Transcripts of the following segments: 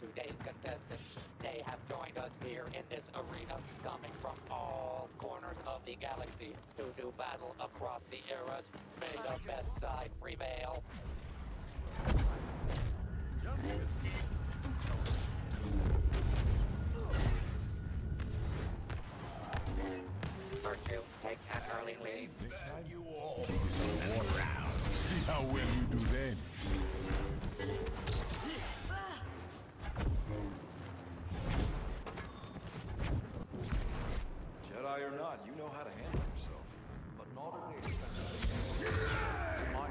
today's contestants. They have joined us here in this arena, coming from all corners of the galaxy to do battle across the eras. May the best side prevail. Virtue takes an early lead. Next time you all more rounds. See how well you do then. Not, you know how to handle yourself. But not at the expense of my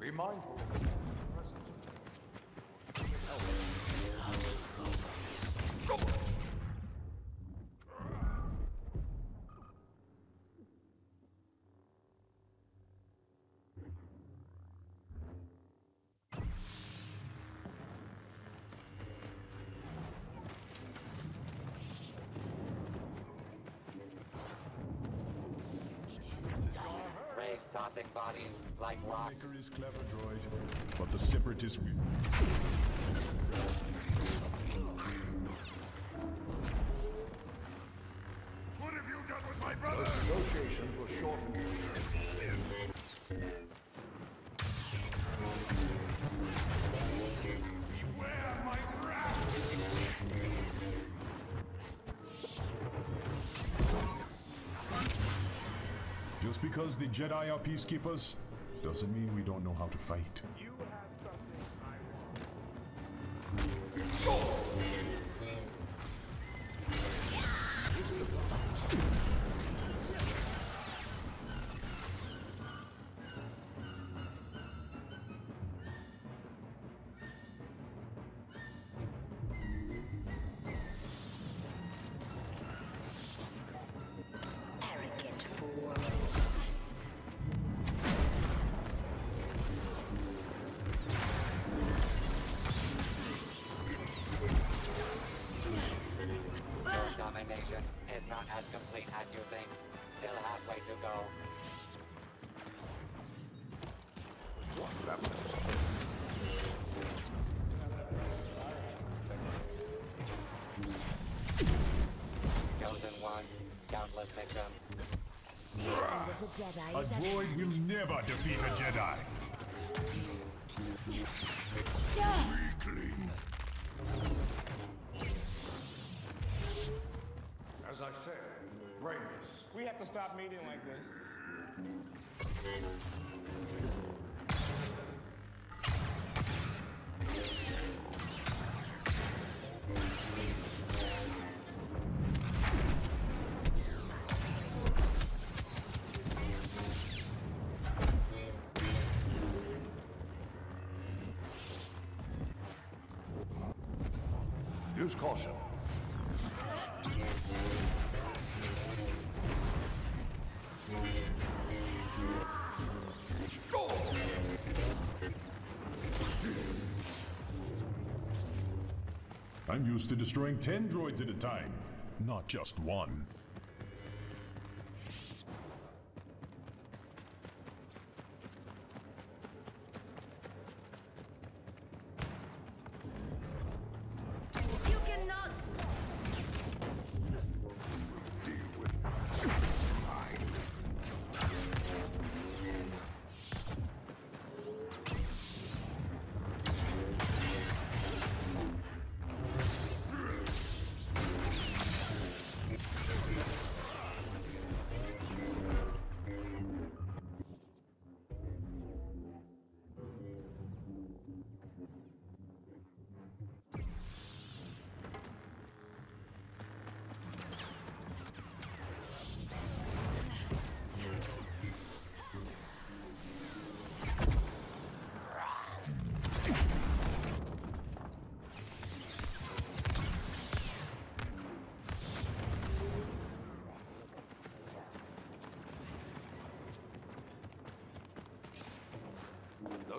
Be mindful. Tossing bodies like rocks. Maker is clever, droid, but the separatists will Just because the Jedi are peacekeepers doesn't mean we don't know how to fight. Want. Domination is not as complete as you think. Still halfway to go. Chosen one, countless victims. A droid will never defeat a Jedi. Weakling. I said, brainless. We have to stop meeting like this. Use caution. I'm used to destroying ten droids at a time, not just one.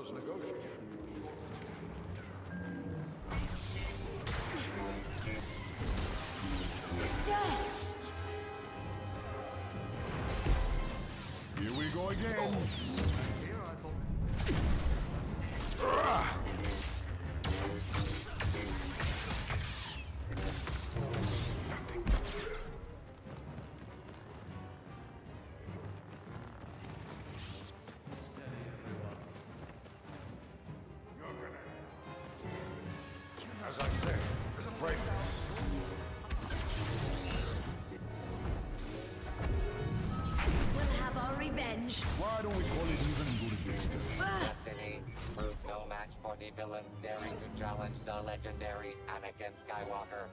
Was negotiated. Here we go again. Here, villains daring to challenge the legendary Anakin Skywalker.